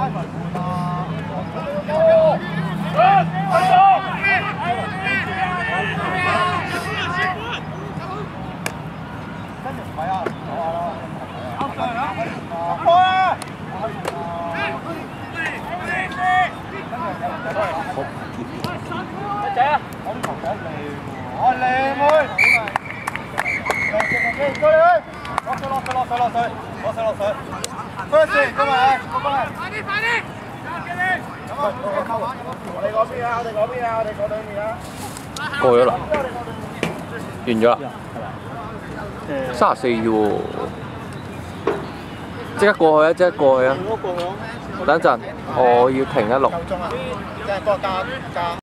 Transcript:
Lance, lance, lance, lance, lance, lance. 去，落水落水落水落水落水落水，first 今日啊，過嚟，快啲快啲，我哋嗰邊啊，我哋嗰邊啊，我哋嗰對面啊，過咗啦，完咗啦，三十四啫喎，即刻過去啊！即刻過去啊！等陣，我要停一錄。